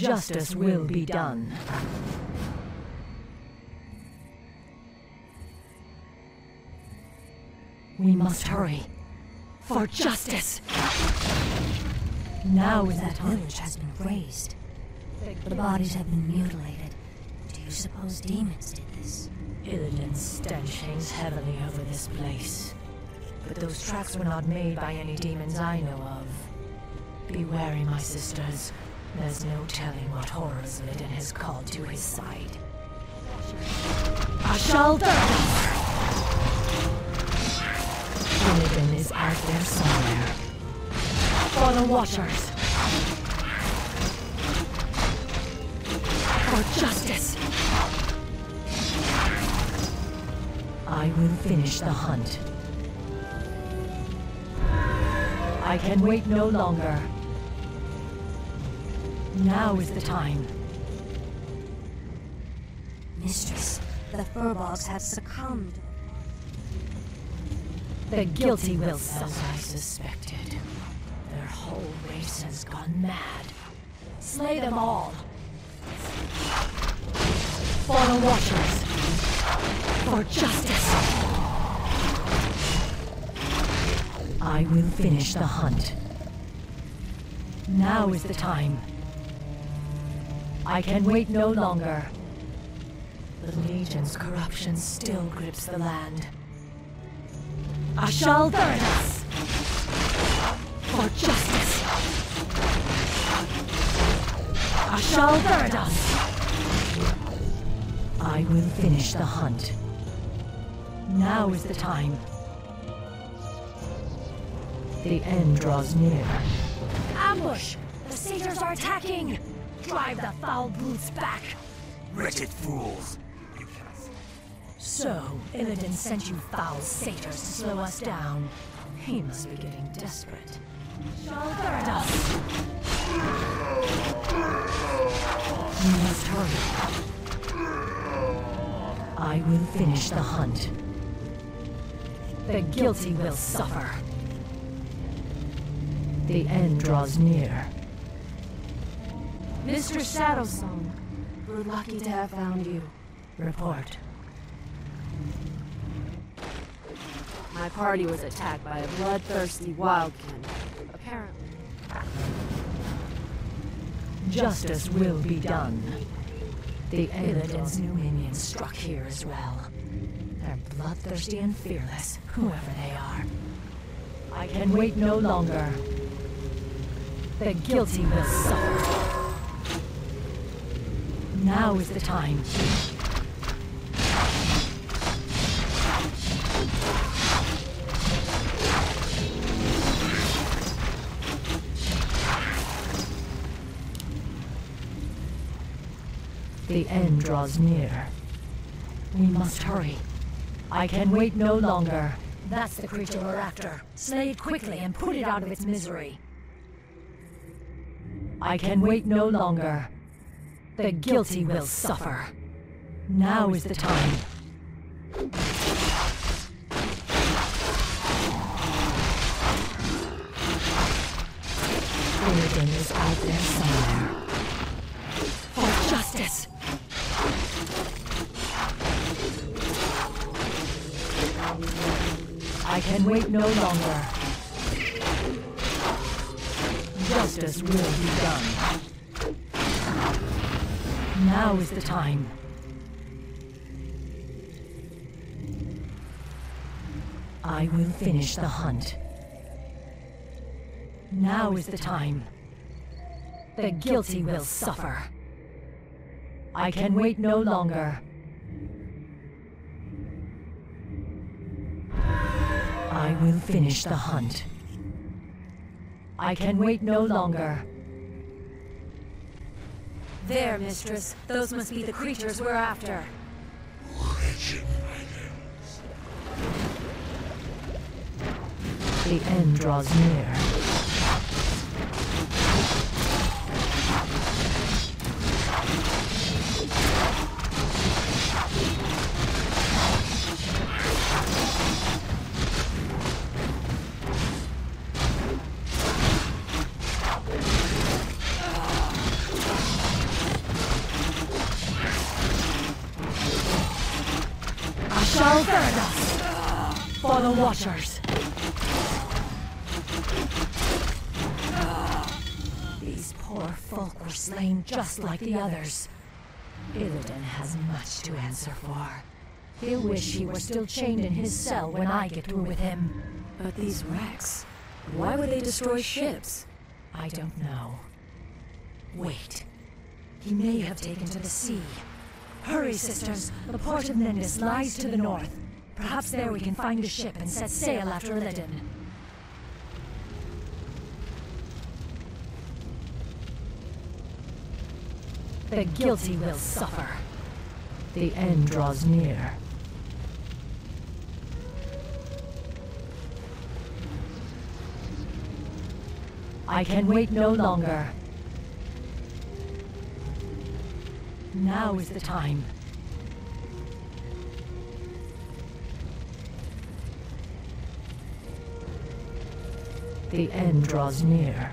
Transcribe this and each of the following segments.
Justice will be done. We must hurry. For justice! Now is That village has been razed. The bodies have been mutilated. Do you suppose demons did this? Illidan's stench hangs heavily over this place. But those tracks were not made by any demons I know of. Be wary, my sisters. There's no telling what horrors Illidan has called to his side. Ashalda! Illidan is out there somewhere. For the Watchers! For justice! I will finish the hunt. I can wait no longer. Now is the time. Mistress, the Furbolgs have succumbed. The guilty will suffer. As I suspected. Their whole race has gone mad. Slay them all. For the Watchers. For justice. I will finish the hunt. Now is the time. I can wait no longer. The Legion's corruption still grips the land. Ashal Theranos! For justice! Ashal Theranos! I will finish the hunt. Now is the time. The end draws near. Ambush! The satyrs are attacking! Drive the foul brutes back! Wretched fools! So, Illidan sent you foul satyrs to slow us down. He must be getting desperate. Shalgarados! We must hurry. I will finish the hunt. The guilty will suffer. The end draws near. Mr. Shadowsong, we're lucky to have found you. Report. My party was attacked by a bloodthirsty wildkin. Apparently. Justice will be done. The Illidan's new minions struck here as well. They're bloodthirsty and fearless, whoever they are. I can wait no longer. The guilty will suffer. Now is the time. The end draws near. We must hurry. I can wait no longer. That's the creature we're after. Slay it quickly and put it out of its misery. I can wait no longer. The guilty will suffer. Now is the time. Illidan is out there somewhere. For justice! I can wait no longer. Justice will be done. Now is the time. I will finish the hunt. Now is the time. The guilty will suffer. I can wait no longer. I will finish the hunt. I can wait no longer. There, mistress. Those must be the creatures we're after. The end draws near. Ashal us For the Watchers! These poor folk were slain just like the others. Illidan has much to answer for. He'll wish he were still chained in his cell when I get through with him. But these wrecks, why would they destroy ships? I don't know. Wait. He may have taken to the sea. Hurry, sisters. The port of Nendis lies to the north. Perhaps there we can find a ship and set sail after Illidan. The guilty will suffer. The end draws near. I can wait no longer. Now is the time. The end draws near.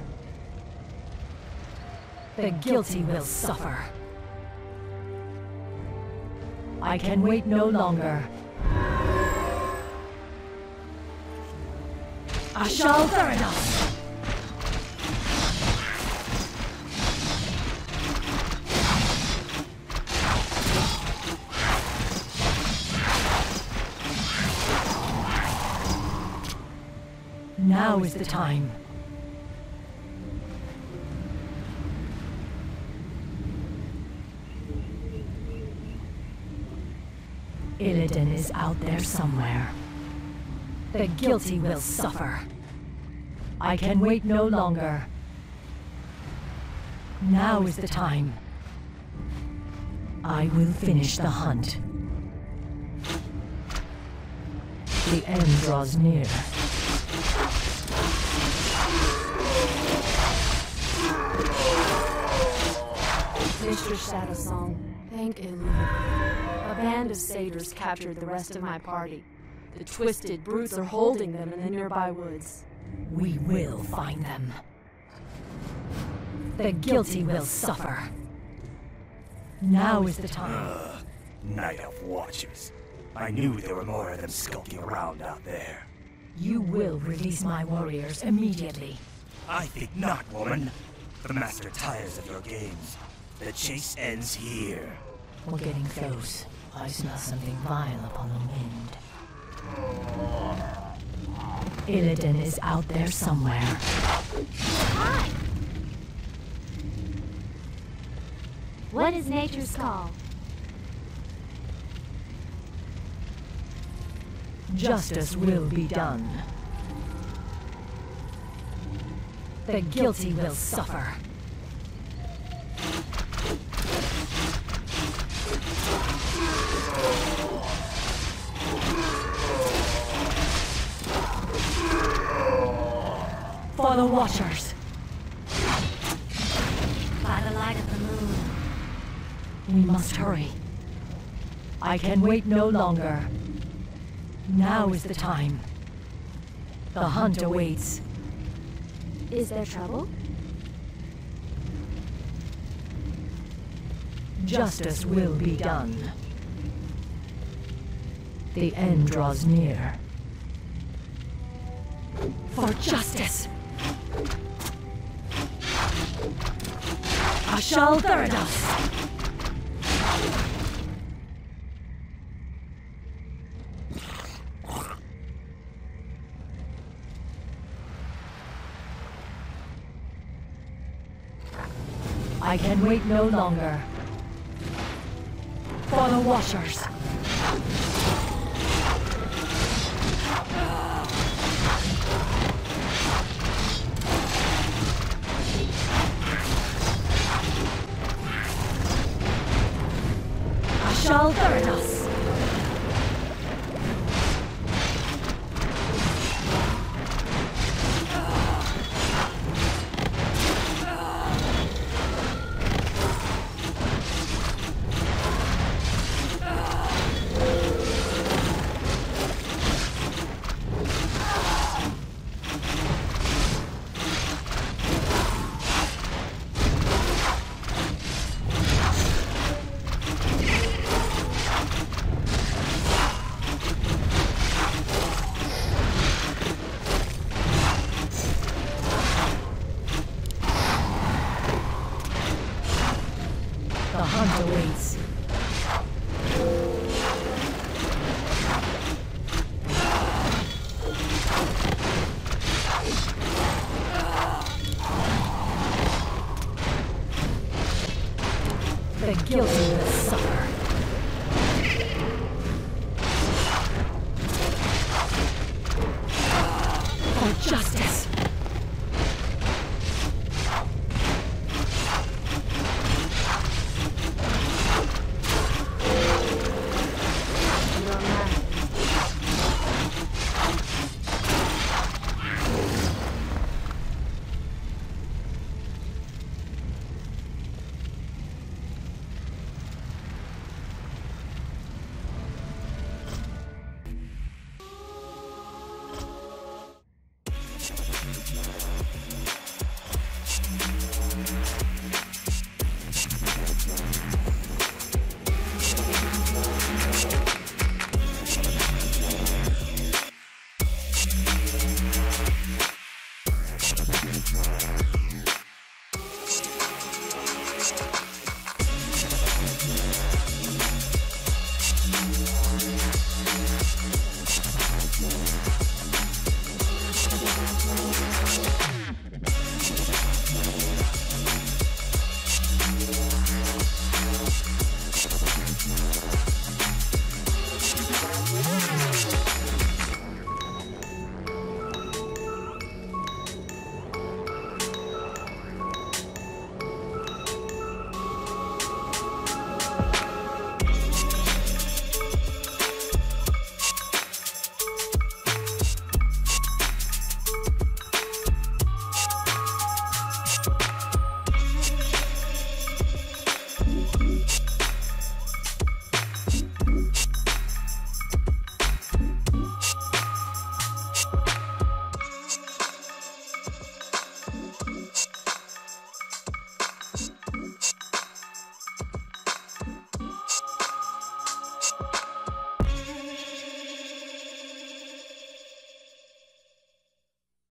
The guilty will suffer. I can wait no longer. Ashal Theranos! Now is the time. Illidan is out there somewhere. The guilty will suffer. I can wait no longer. Now is the time. I will finish the hunt. The end draws near. Shadowsong, thank Illidan. A band of satyrs captured the rest of my party. The twisted brutes are holding them in the nearby woods. We will find them. The guilty will suffer. Now is the time. Ugh. Night of Watchers. I knew there were more of them skulking around out there. You will release my warriors immediately. I think not, woman. The Master tires of your games. The chase ends here. We're getting close. I smell something vile upon the wind. Illidan is out there somewhere. Hi! What is nature's call? Justice will be done. The guilty will suffer. For the Watchers. By the light of the moon. We must hurry. I can wait no longer. Now is the time. The hunt awaits. Is there trouble? Justice will be done. The end draws near. For justice! Ashal Therados! I can wait no longer. For the Watchers! Guilty